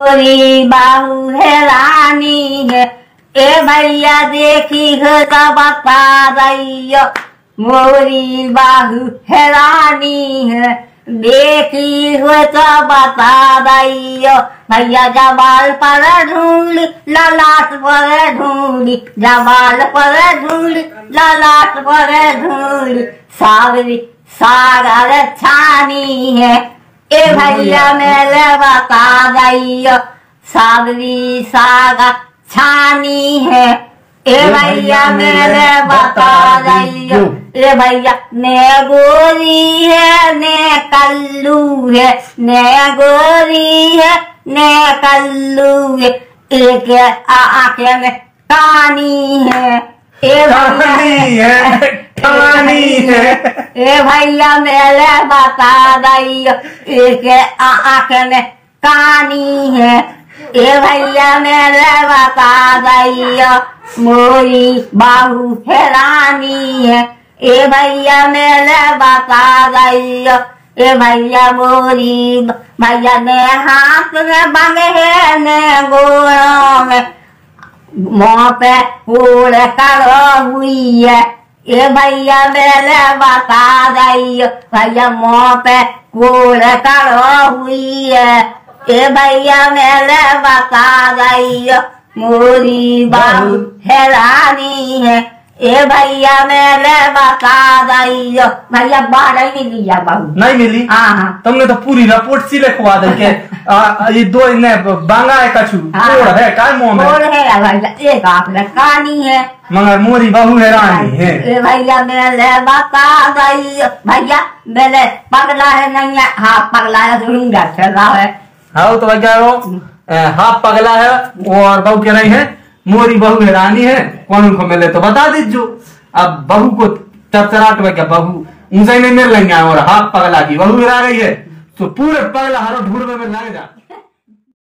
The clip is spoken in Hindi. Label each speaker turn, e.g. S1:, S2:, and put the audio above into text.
S1: मोरी बाहू है रानी है। ए भैया देखी है का बता रही मोरी बाहू है रानी है। देखी हो तो बता रही भैया जबाल पर ढूंढी, ललाट पर ढूंढी जबाल पर ढूंढी, ललाट पर ढूंढी। सावरी सागर छानी है। ए भैया मेरे बता रही सावरी सागर छानी है। ए भैया मेरे बता रही ए भैया ने गोरी है, ने कल्लू है, ने गोरी है, ने कल्लू है। एक आँखें में कानी है। ए
S2: ठानी है।
S1: ए भैया, मेरे बता रही एक कानी है। ए भैया, मेरे बता रही मोरी बाहू है है। ए भैया, मेरे बता रही ए भैया, मोरी भैया ने हाथ में बंगे है, ने गोड़ों में मुँह पे फूल करो हुई है ये भैया मेरे बता रही भैया मोपे पे फूल करो हुई है ये भैया मेरे बता रही मोरी बाबू हैरानी है। ये भैया मेरे बता रही भैया बाढ़ ही नहीं लिया बाबू।
S2: नहीं मिली?
S1: हाँ हाँ।
S2: तुमने तो पूरी रिपोर्ट सी लिखवा दे के आ, ये दो इन्हें बांगा है कछु।
S1: हाँ।
S2: कोड़ है काय मुँह में
S1: और है भैया। एक आपने कहानी है।
S2: मगर मोरी बहू है रानी है।
S1: ए भैया मेरे बता रही भैया मेरे पगला है नहीं है। हाँ पगला है रुंगा चल रहा है।
S2: हाँ तो भैया हो हाथ पगला है और बहू के नहीं है? मोरी बहू है रानी है, कौन उनको मिले तो बता दीजो अब बहू को चरचराट में क्या बहू? ऊंचाई में मिल लेंगे और हाथ पगला की बहू गिरा रही है। तो पूरे पगला हर ढूंढ में लग जा